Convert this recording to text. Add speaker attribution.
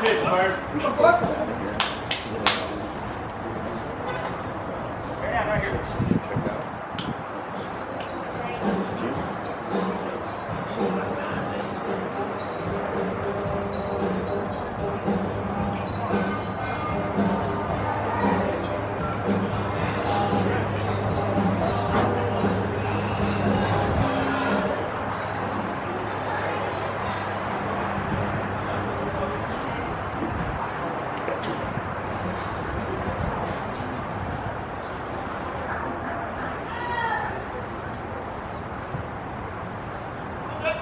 Speaker 1: pitch, Mark.